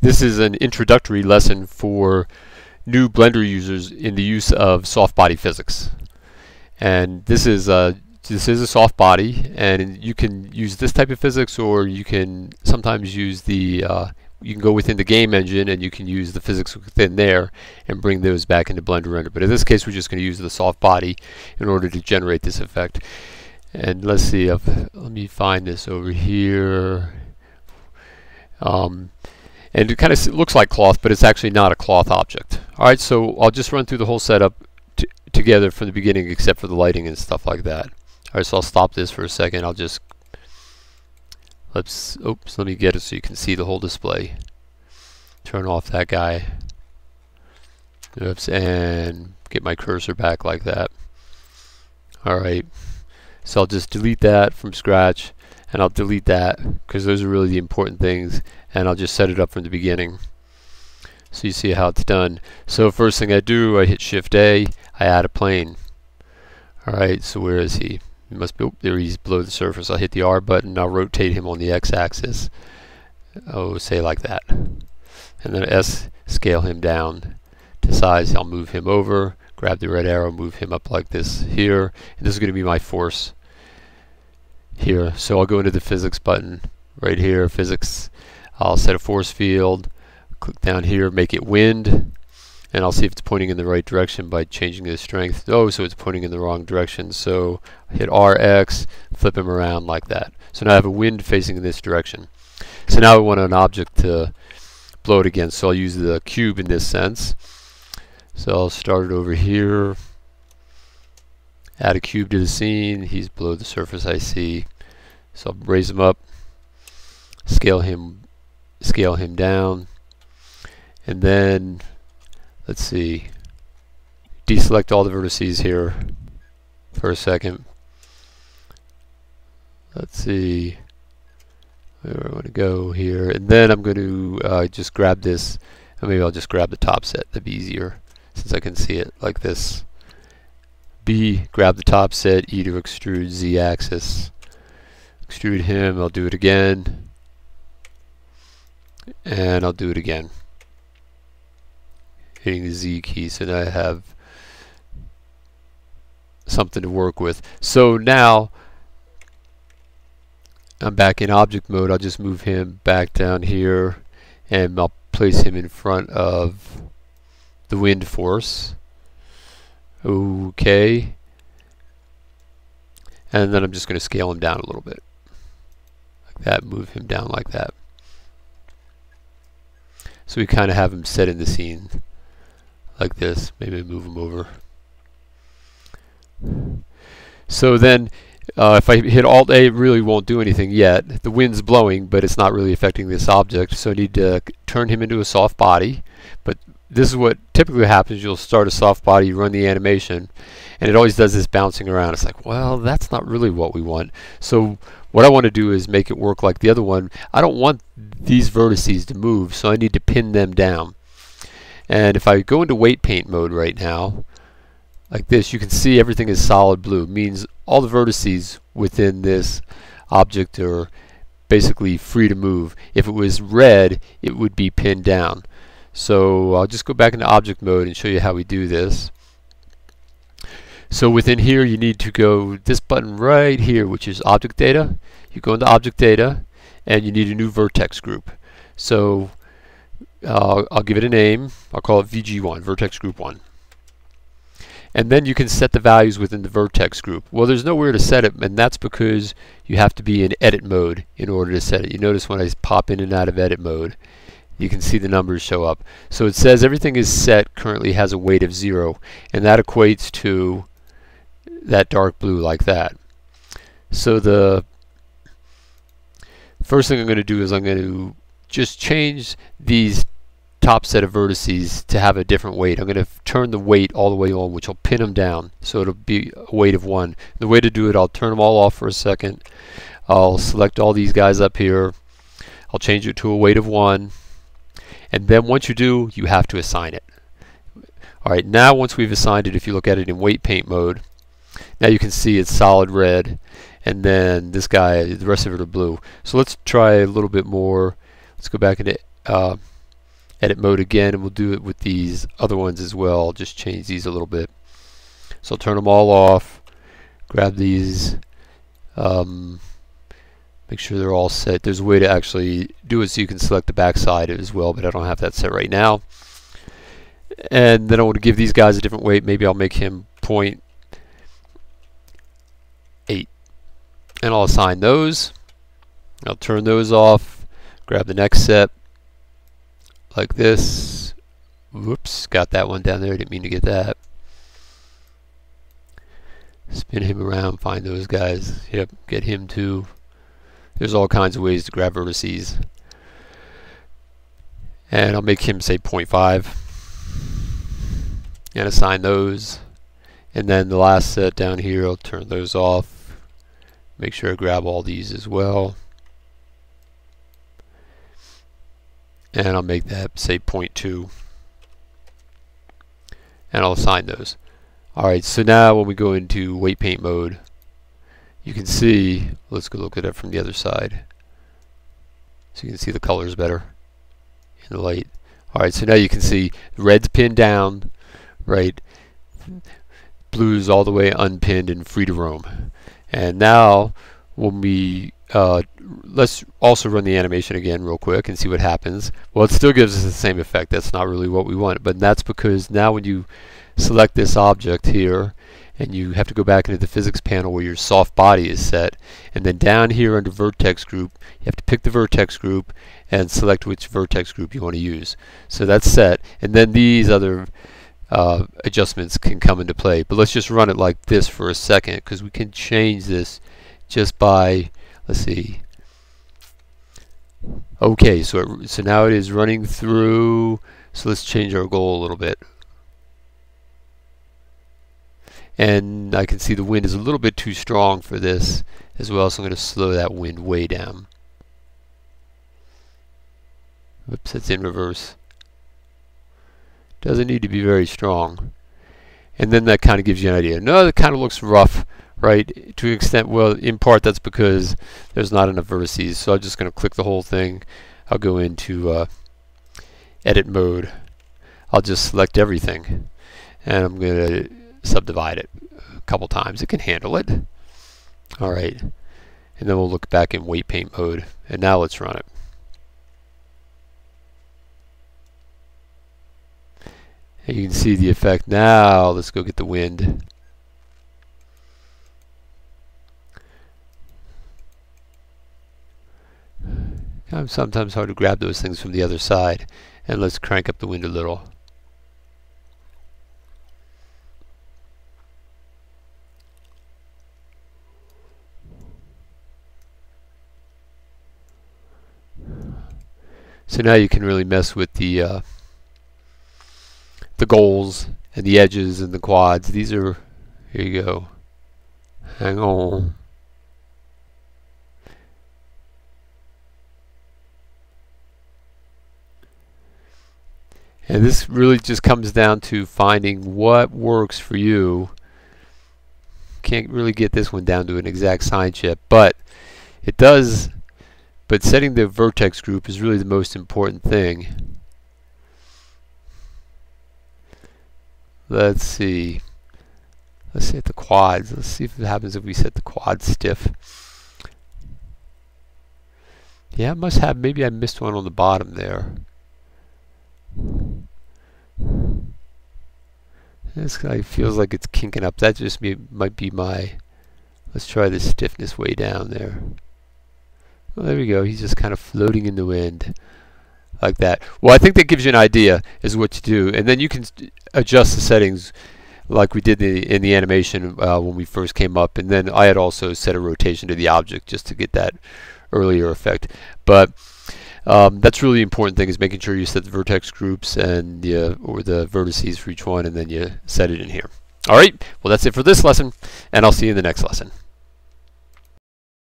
This is an introductory lesson for new Blender users in the use of soft body physics. And this is a this is a soft body, and you can use this type of physics, or you can sometimes use the uh, you can go within the game engine and you can use the physics within there and bring those back into Blender Render. But in this case, we're just going to use the soft body in order to generate this effect. And let's see, I've, let me find this over here. Um, and it kind of looks like cloth, but it's actually not a cloth object. Alright, so I'll just run through the whole setup together from the beginning except for the lighting and stuff like that. Alright, so I'll stop this for a second. I'll just let's oops, let me get it so you can see the whole display. Turn off that guy. Oops, and get my cursor back like that. Alright, so I'll just delete that from scratch and I'll delete that because those are really the important things and I'll just set it up from the beginning. So you see how it's done. So first thing I do I hit shift A I add a plane. Alright so where is he? He must be oh, there he's below the surface. I'll hit the R button I'll rotate him on the x-axis. Oh say like that. And then S scale him down to size. I'll move him over grab the red arrow move him up like this here. And this is going to be my force here. So I'll go into the physics button right here, physics. I'll set a force field, click down here, make it wind, and I'll see if it's pointing in the right direction by changing the strength. Oh, so it's pointing in the wrong direction. So hit RX, flip him around like that. So now I have a wind facing in this direction. So now I want an object to blow it against. So I'll use the cube in this sense. So I'll start it over here add a cube to the scene he's below the surface I see. So I'll raise him up scale him scale him down and then let's see. Deselect all the vertices here for a second. Let's see where I want to go here and then I'm going to uh, just grab this. Maybe I'll just grab the top set that'd be easier since I can see it like this B, grab the top set, E to extrude Z axis. Extrude him, I'll do it again. And I'll do it again. Hitting the Z key so now I have something to work with. So now I'm back in object mode. I'll just move him back down here and I'll place him in front of the wind force. Okay. And then I'm just going to scale him down a little bit. Like that, move him down like that. So we kind of have him set in the scene like this. Maybe move him over. So then uh, if I hit Alt A, it really won't do anything yet. The wind's blowing, but it's not really affecting this object. So I need to turn him into a soft body. But this is what typically happens. You'll start a soft body, you run the animation, and it always does this bouncing around. It's like, well, that's not really what we want. So what I want to do is make it work like the other one. I don't want these vertices to move, so I need to pin them down. And if I go into weight paint mode right now, like this, you can see everything is solid blue. It means all the vertices within this object are basically free to move. If it was red, it would be pinned down. So I'll just go back into object mode and show you how we do this. So within here you need to go this button right here which is object data. You go into object data and you need a new vertex group. So uh, I'll give it a name. I'll call it VG1, vertex group 1. And then you can set the values within the vertex group. Well, there's nowhere to set it, and that's because you have to be in edit mode in order to set it. You notice when I pop in and out of edit mode, you can see the numbers show up. So it says everything is set currently has a weight of zero and that equates to that dark blue like that. So the first thing I'm going to do is I'm going to just change these top set of vertices to have a different weight. I'm going to turn the weight all the way on which will pin them down so it'll be a weight of 1. The way to do it I'll turn them all off for a second. I'll select all these guys up here. I'll change it to a weight of 1 and then once you do, you have to assign it. Alright, now once we've assigned it, if you look at it in weight paint mode, now you can see it's solid red, and then this guy, the rest of it are blue. So let's try a little bit more. Let's go back into uh, edit mode again and we'll do it with these other ones as well. I'll just change these a little bit. So I'll turn them all off, grab these, um, make sure they're all set. There's a way to actually do it so you can select the back side as well, but I don't have that set right now. And then I want to give these guys a different weight. Maybe I'll make him point eight. And I'll assign those. I'll turn those off, grab the next set like this. Whoops, got that one down there. Didn't mean to get that. Spin him around, find those guys. Yep, get him too. There's all kinds of ways to grab vertices. And I'll make him say 0.5 and assign those. And then the last set down here, I'll turn those off. Make sure I grab all these as well. And I'll make that say 0.2. And I'll assign those. Alright, so now when we go into weight paint mode, you can see, let's go look at it from the other side. So you can see the colors better in the light. Alright, so now you can see red's pinned down, right? Blue's all the way unpinned and free to roam. And now when we uh, let's also run the animation again real quick and see what happens. Well, it still gives us the same effect. That's not really what we want, but that's because now when you select this object here and you have to go back into the physics panel where your soft body is set and then down here under vertex group you have to pick the vertex group and select which vertex group you want to use. So that's set and then these other uh, adjustments can come into play. But let's just run it like this for a second because we can change this just by let's see. Okay so it, so now it is running through so let's change our goal a little bit and I can see the wind is a little bit too strong for this as well so I'm going to slow that wind way down. Oops, it's in reverse. Doesn't need to be very strong. And then that kind of gives you an idea. No it kind of looks rough right? To an extent well in part that's because there's not enough vertices so I'm just going to click the whole thing. I'll go into uh, edit mode. I'll just select everything. And I'm going to subdivide it a couple times. It can handle it. All right. And then we'll look back in weight paint mode. And now let's run it. And you can see the effect now. Let's go get the wind. Sometimes hard to grab those things from the other side. And let's crank up the wind a little. So now you can really mess with the uh, the goals and the edges and the quads. These are, here you go. Hang on. And this really just comes down to finding what works for you. Can't really get this one down to an exact science yet, but it does but setting the vertex group is really the most important thing. Let's see. Let's set the quads. Let's see if it happens if we set the quads stiff. Yeah, I must have, maybe I missed one on the bottom there. This guy feels like it's kinking up. That just might be my, let's try the stiffness way down there. Well, there we go. He's just kind of floating in the wind like that. Well, I think that gives you an idea is what to do. And then you can adjust the settings like we did the, in the animation uh, when we first came up. And then I had also set a rotation to the object just to get that earlier effect. But um, that's really important thing is making sure you set the vertex groups and the, uh, or the vertices for each one and then you set it in here. All right, well that's it for this lesson and I'll see you in the next lesson.